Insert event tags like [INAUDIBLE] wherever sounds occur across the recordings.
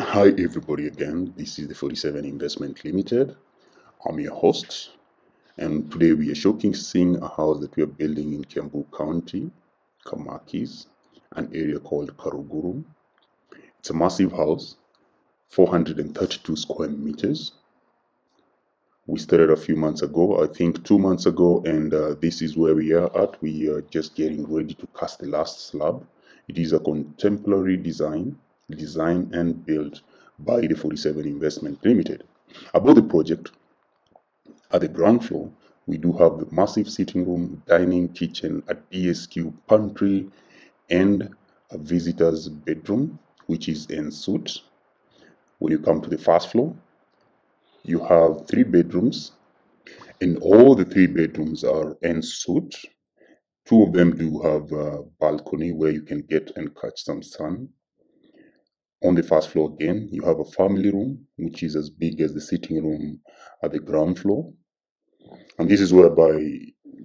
Hi everybody again, this is the 47 Investment Limited. I'm your host and today we are showcasing a house that we are building in Kiambu County, Kamakis, an area called Karuguru. It's a massive house, 432 square meters. We started a few months ago, I think two months ago, and uh, this is where we are at. We are just getting ready to cast the last slab. It is a contemporary design, designed and built by the 47 Investment Limited. About the project, at the ground floor, we do have the massive sitting room, dining, kitchen, a DSQ pantry, and a visitor's bedroom, which is en suite. When you come to the first floor, you have three bedrooms, and all the three bedrooms are en suite. Two of them do have a balcony where you can get and catch some sun. On the first floor again, you have a family room, which is as big as the sitting room at the ground floor. And this is whereby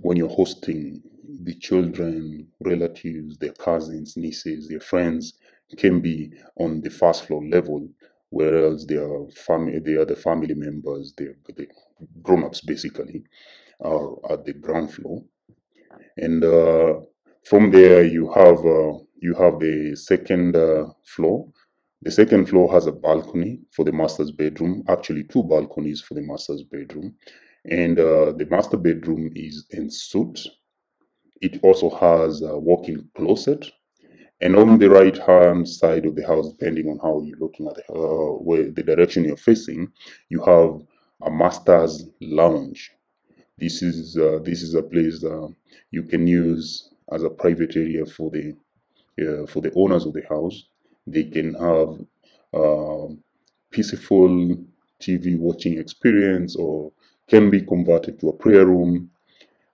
when you're hosting the children, relatives, their cousins, nieces, their friends can be on the first floor level, whereas their family, the other family members, the, the grown-ups basically, are at the ground floor. And uh, from there, you have uh, you have the second uh, floor. The second floor has a balcony for the master's bedroom. Actually, two balconies for the master's bedroom and uh, the master bedroom is en suite. It also has a walk-in closet, and on the right hand side of the house, depending on how you're looking at the, uh, where the direction you're facing, you have a master's lounge. This is uh, this is a place uh, you can use as a private area for the uh, for the owners of the house. They can have uh, peaceful TV watching experience or can be converted to a prayer room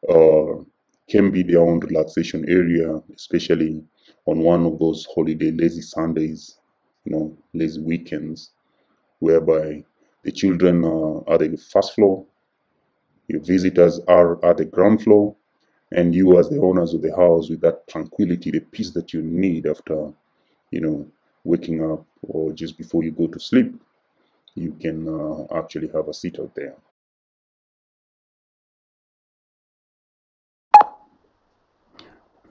or can be their own relaxation area, especially on one of those holiday lazy Sundays, you know, lazy weekends, whereby the children are at the first floor, your visitors are at the ground floor, and you as the owners of the house with that tranquility, the peace that you need after, you know, waking up or just before you go to sleep, you can uh, actually have a seat out there.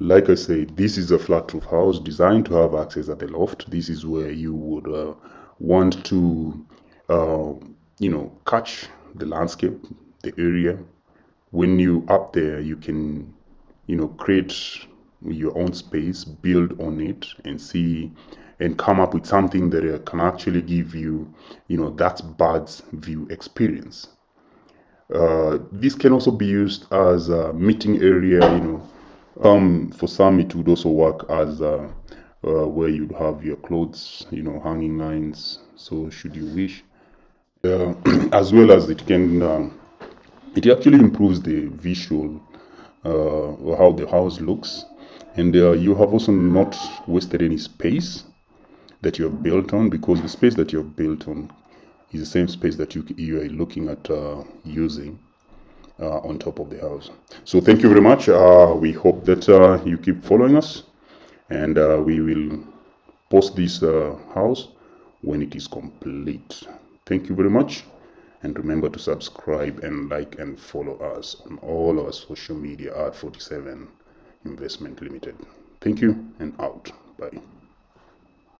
Like I said, this is a flat roof house designed to have access at the loft. This is where you would uh, want to, uh, you know, catch the landscape, the area. When you up there, you can, you know, create your own space, build on it, and see, and come up with something that uh, can actually give you, you know, that bird's view experience. Uh, this can also be used as a meeting area, you know, um, for some, it would also work as uh, uh, where you'd have your clothes, you know, hanging lines. So, should you wish, uh, [CLEARS THROAT] as well as it can, um, it actually improves the visual uh, how the house looks, and uh, you have also not wasted any space that you have built on because the space that you have built on is the same space that you you are looking at uh, using uh, on top of the house. So thank you very much. Uh, we hope that uh, you keep following us and uh, we will post this uh, house when it is complete. Thank you very much. And remember to subscribe and like and follow us on all our social media at 47 Investment Limited. Thank you and out. Bye.